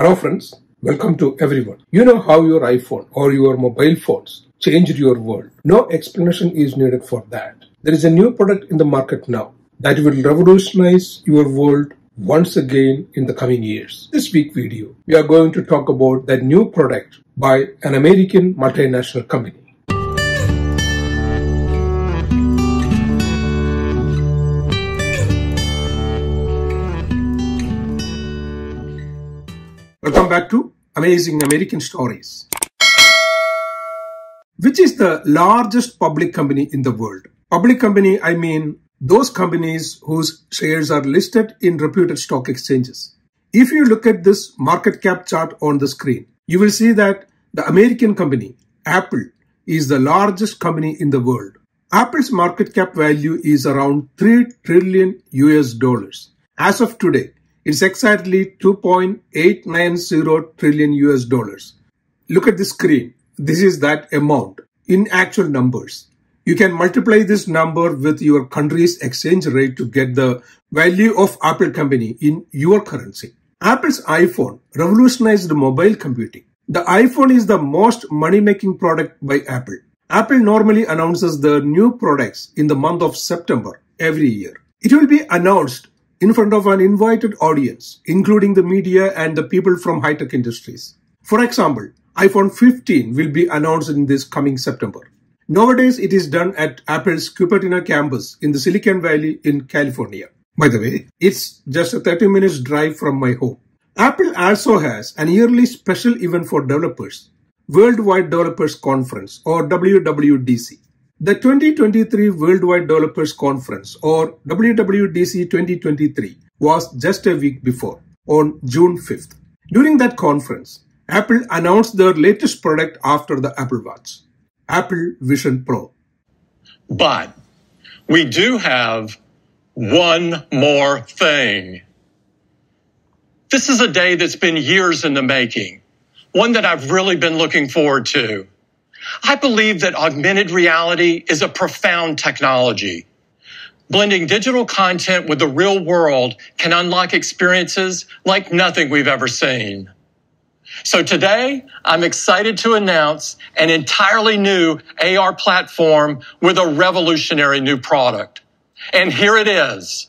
Hello friends, welcome to everyone. You know how your iPhone or your mobile phones changed your world. No explanation is needed for that. There is a new product in the market now that will revolutionize your world once again in the coming years. This week video, we are going to talk about that new product by an American multinational company. Welcome back to Amazing American Stories. Which is the largest public company in the world? Public company, I mean those companies whose shares are listed in reputed stock exchanges. If you look at this market cap chart on the screen, you will see that the American company, Apple, is the largest company in the world. Apple's market cap value is around 3 trillion US dollars. As of today, it's exactly 2.890 trillion US dollars. Look at the screen. This is that amount in actual numbers. You can multiply this number with your country's exchange rate to get the value of Apple company in your currency. Apple's iPhone revolutionized mobile computing. The iPhone is the most money-making product by Apple. Apple normally announces the new products in the month of September every year. It will be announced in front of an invited audience, including the media and the people from high-tech industries. For example, iPhone 15 will be announced in this coming September. Nowadays, it is done at Apple's Cupertino campus in the Silicon Valley in California. By the way, it's just a 30 minutes drive from my home. Apple also has an yearly special event for developers, Worldwide Developers Conference or WWDC. The 2023 Worldwide Developers Conference or WWDC 2023 was just a week before on June 5th. During that conference, Apple announced their latest product after the Apple Watch. Apple Vision Pro. But we do have one more thing. This is a day that's been years in the making, one that I've really been looking forward to. I believe that augmented reality is a profound technology. Blending digital content with the real world can unlock experiences like nothing we've ever seen. So today, I'm excited to announce an entirely new AR platform with a revolutionary new product. And here it is.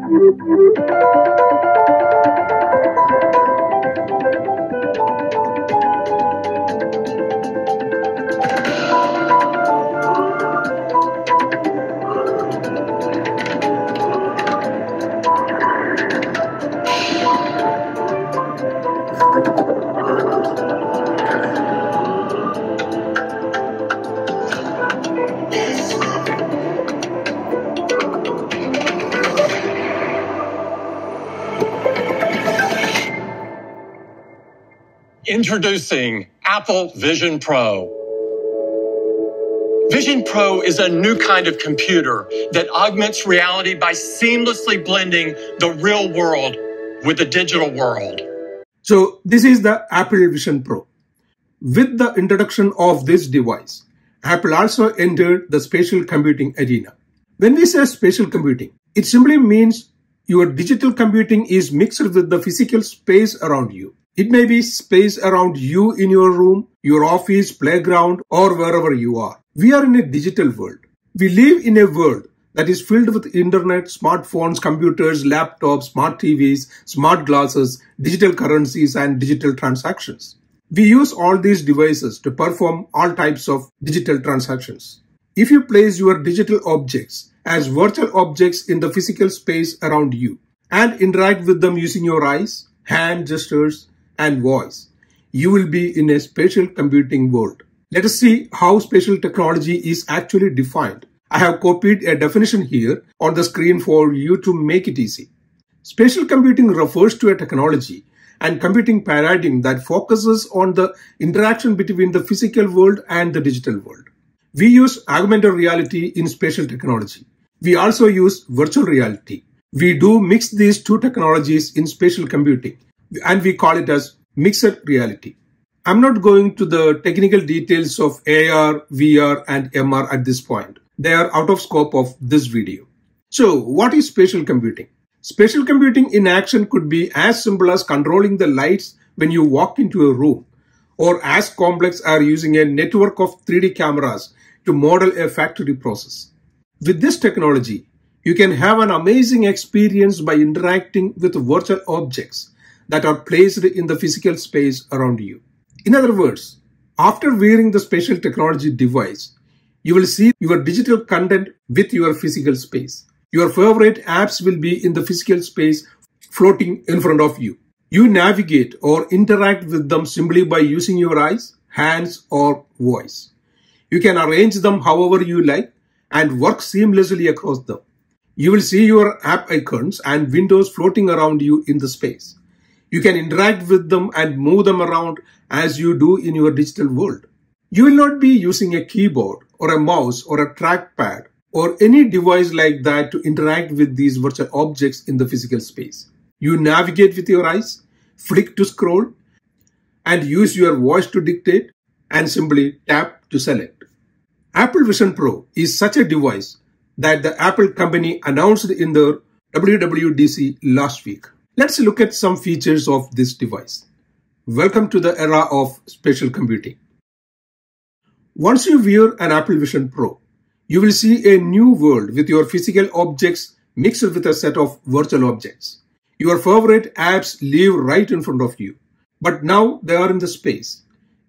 পুরো পুরো Introducing Apple Vision Pro. Vision Pro is a new kind of computer that augments reality by seamlessly blending the real world with the digital world. So this is the Apple Vision Pro. With the introduction of this device, Apple also entered the spatial computing arena. When we say spatial computing, it simply means your digital computing is mixed with the physical space around you. It may be space around you in your room, your office, playground, or wherever you are. We are in a digital world. We live in a world that is filled with internet, smartphones, computers, laptops, smart TVs, smart glasses, digital currencies, and digital transactions. We use all these devices to perform all types of digital transactions. If you place your digital objects as virtual objects in the physical space around you and interact with them using your eyes, hand gestures, and voice. You will be in a spatial computing world. Let us see how spatial technology is actually defined. I have copied a definition here on the screen for you to make it easy. Spatial computing refers to a technology and computing paradigm that focuses on the interaction between the physical world and the digital world. We use augmented reality in spatial technology. We also use virtual reality. We do mix these two technologies in spatial computing and we call it as mixed reality. I'm not going to the technical details of AR, VR and MR at this point. They are out of scope of this video. So what is spatial computing? Spatial computing in action could be as simple as controlling the lights when you walk into a room or as complex as using a network of 3D cameras to model a factory process. With this technology, you can have an amazing experience by interacting with virtual objects that are placed in the physical space around you. In other words, after wearing the spatial technology device, you will see your digital content with your physical space. Your favorite apps will be in the physical space floating in front of you. You navigate or interact with them simply by using your eyes, hands or voice. You can arrange them however you like and work seamlessly across them. You will see your app icons and windows floating around you in the space. You can interact with them and move them around as you do in your digital world. You will not be using a keyboard or a mouse or a trackpad or any device like that to interact with these virtual objects in the physical space. You navigate with your eyes, flick to scroll, and use your voice to dictate and simply tap to select. Apple Vision Pro is such a device that the Apple company announced in their WWDC last week. Let's look at some features of this device. Welcome to the era of spatial computing. Once you wear an Apple Vision Pro, you will see a new world with your physical objects mixed with a set of virtual objects. Your favorite apps live right in front of you, but now they are in the space.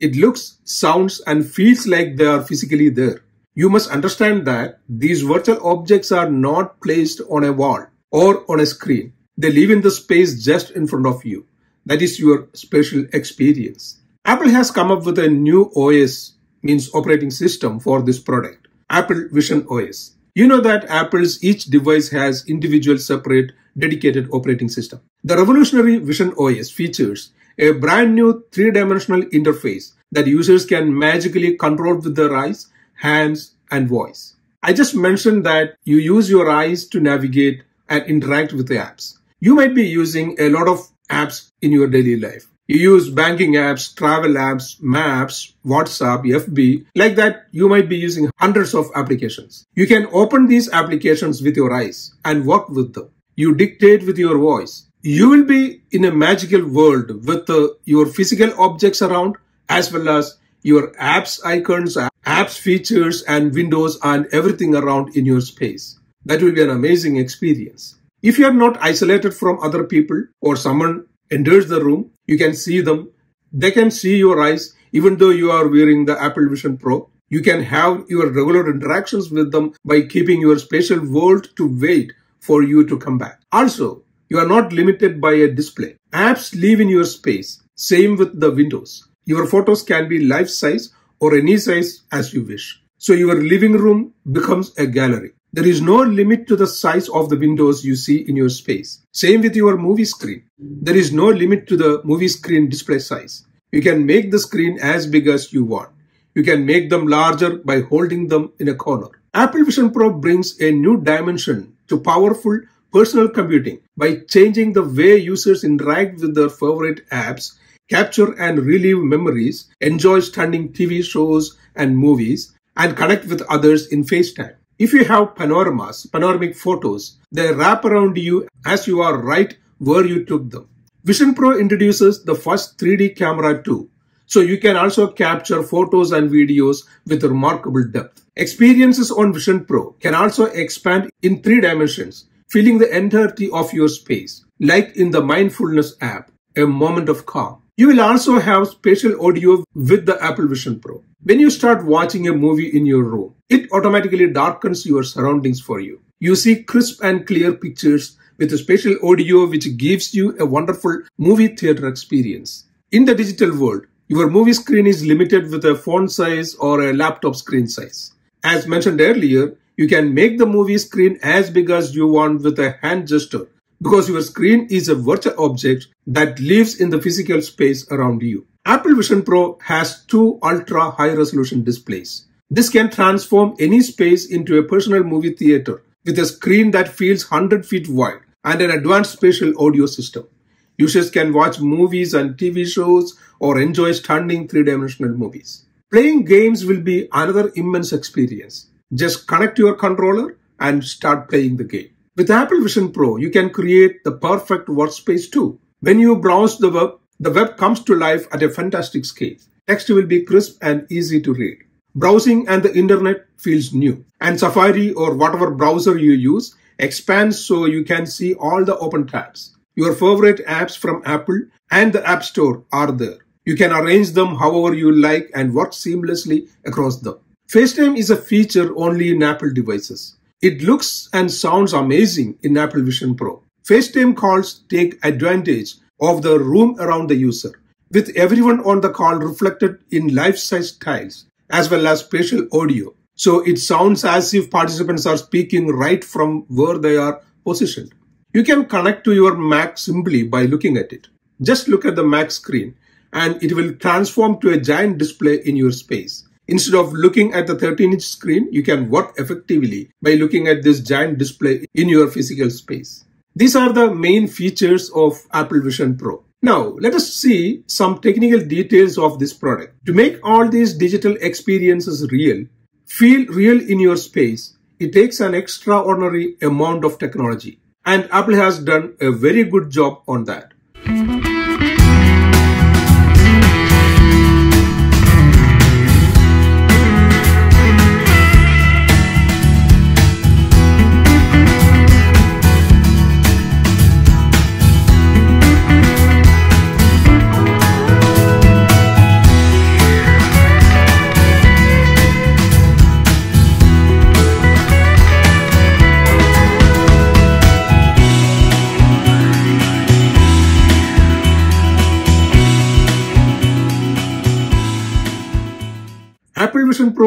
It looks, sounds and feels like they are physically there. You must understand that these virtual objects are not placed on a wall or on a screen. They live in the space just in front of you. That is your spatial experience. Apple has come up with a new OS, means operating system for this product, Apple Vision OS. You know that Apple's each device has individual separate dedicated operating system. The revolutionary Vision OS features a brand new three-dimensional interface that users can magically control with their eyes, hands, and voice. I just mentioned that you use your eyes to navigate and interact with the apps. You might be using a lot of apps in your daily life. You use banking apps, travel apps, maps, WhatsApp, FB. Like that, you might be using hundreds of applications. You can open these applications with your eyes and work with them. You dictate with your voice. You will be in a magical world with uh, your physical objects around as well as your apps icons, apps features and windows and everything around in your space. That will be an amazing experience. If you are not isolated from other people or someone enters the room, you can see them. They can see your eyes even though you are wearing the Apple Vision Pro. You can have your regular interactions with them by keeping your spatial world to wait for you to come back. Also, you are not limited by a display. Apps live in your space. Same with the windows. Your photos can be life size or any size as you wish. So your living room becomes a gallery. There is no limit to the size of the windows you see in your space. Same with your movie screen. There is no limit to the movie screen display size. You can make the screen as big as you want. You can make them larger by holding them in a corner. Apple Vision Pro brings a new dimension to powerful personal computing by changing the way users interact with their favorite apps, capture and relive memories, enjoy stunning TV shows and movies, and connect with others in FaceTime. If you have panoramas, panoramic photos, they wrap around you as you are right where you took them. Vision Pro introduces the first 3D camera too, so you can also capture photos and videos with remarkable depth. Experiences on Vision Pro can also expand in three dimensions, filling the entirety of your space, like in the Mindfulness app, a moment of calm. You will also have spatial audio with the Apple Vision Pro. When you start watching a movie in your room, it automatically darkens your surroundings for you. You see crisp and clear pictures with a spatial audio which gives you a wonderful movie theater experience. In the digital world, your movie screen is limited with a font size or a laptop screen size. As mentioned earlier, you can make the movie screen as big as you want with a hand gesture because your screen is a virtual object that lives in the physical space around you. Apple Vision Pro has two ultra high resolution displays. This can transform any space into a personal movie theater with a screen that feels 100 feet wide and an advanced spatial audio system. Users can watch movies and TV shows or enjoy stunning three-dimensional movies. Playing games will be another immense experience. Just connect your controller and start playing the game. With Apple Vision Pro, you can create the perfect workspace too. When you browse the web, the web comes to life at a fantastic scale. Text will be crisp and easy to read. Browsing and the internet feels new. And Safari or whatever browser you use expands so you can see all the open tabs. Your favorite apps from Apple and the App Store are there. You can arrange them however you like and work seamlessly across them. FaceTime is a feature only in Apple devices. It looks and sounds amazing in Apple Vision Pro. FaceTime calls take advantage of the room around the user, with everyone on the call reflected in life-size tiles as well as spatial audio. So it sounds as if participants are speaking right from where they are positioned. You can connect to your Mac simply by looking at it. Just look at the Mac screen and it will transform to a giant display in your space. Instead of looking at the 13 inch screen, you can work effectively by looking at this giant display in your physical space. These are the main features of Apple Vision Pro. Now, let us see some technical details of this product. To make all these digital experiences real, feel real in your space, it takes an extraordinary amount of technology. And Apple has done a very good job on that.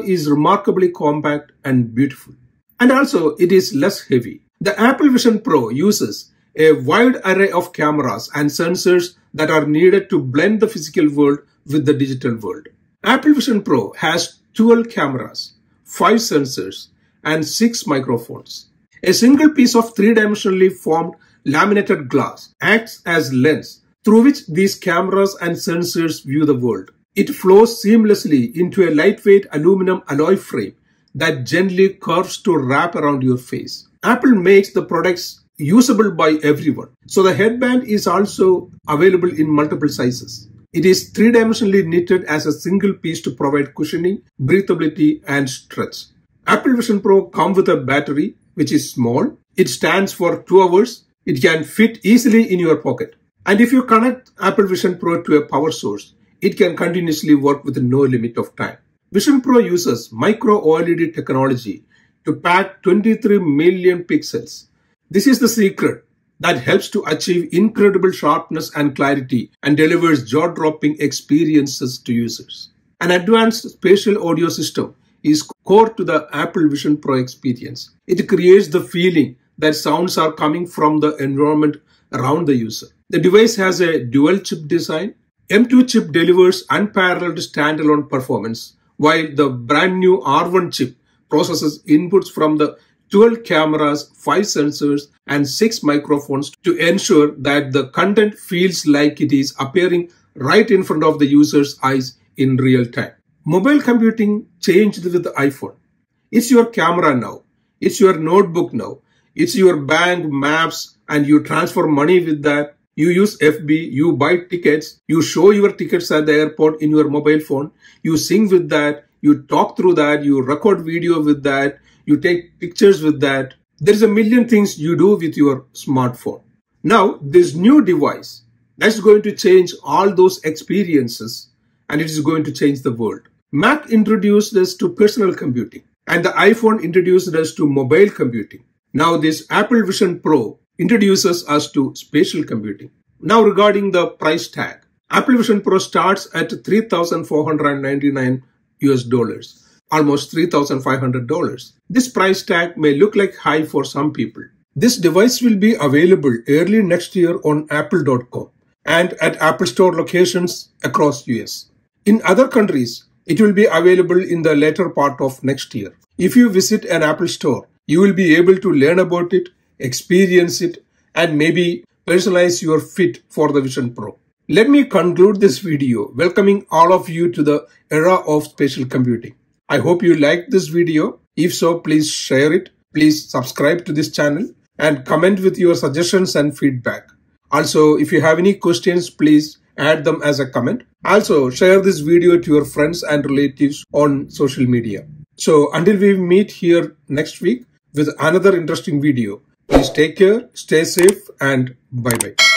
Is remarkably compact and beautiful. And also, it is less heavy. The Apple Vision Pro uses a wide array of cameras and sensors that are needed to blend the physical world with the digital world. Apple Vision Pro has 12 cameras, 5 sensors, and 6 microphones. A single piece of three-dimensionally formed laminated glass acts as lens through which these cameras and sensors view the world. It flows seamlessly into a lightweight aluminum alloy frame that gently curves to wrap around your face. Apple makes the products usable by everyone. So the headband is also available in multiple sizes. It is three-dimensionally knitted as a single piece to provide cushioning, breathability, and stretch. Apple Vision Pro comes with a battery which is small. It stands for 2 hours. It can fit easily in your pocket. And if you connect Apple Vision Pro to a power source, it can continuously work with no limit of time. Vision Pro uses micro OLED technology to pack 23 million pixels. This is the secret that helps to achieve incredible sharpness and clarity and delivers jaw-dropping experiences to users. An advanced spatial audio system is core to the Apple Vision Pro experience. It creates the feeling that sounds are coming from the environment around the user. The device has a dual chip design M2 chip delivers unparalleled standalone performance, while the brand new R1 chip processes inputs from the 12 cameras, 5 sensors, and 6 microphones to ensure that the content feels like it is appearing right in front of the user's eyes in real time. Mobile computing changed with the iPhone. It's your camera now. It's your notebook now. It's your bank maps and you transfer money with that you use FB, you buy tickets, you show your tickets at the airport in your mobile phone, you sing with that, you talk through that, you record video with that, you take pictures with that. There's a million things you do with your smartphone. Now, this new device that's going to change all those experiences and it is going to change the world. Mac introduced us to personal computing and the iPhone introduced us to mobile computing. Now this Apple Vision Pro introduces us to spatial computing. Now regarding the price tag, Apple Vision Pro starts at 3,499 US dollars, almost $3,500. This price tag may look like high for some people. This device will be available early next year on apple.com and at Apple Store locations across US. In other countries, it will be available in the later part of next year. If you visit an Apple Store, you will be able to learn about it experience it, and maybe personalize your fit for the Vision Pro. Let me conclude this video welcoming all of you to the era of spatial computing. I hope you liked this video. If so, please share it. Please subscribe to this channel and comment with your suggestions and feedback. Also, if you have any questions, please add them as a comment. Also, share this video to your friends and relatives on social media. So until we meet here next week with another interesting video, please take care, stay safe and bye bye.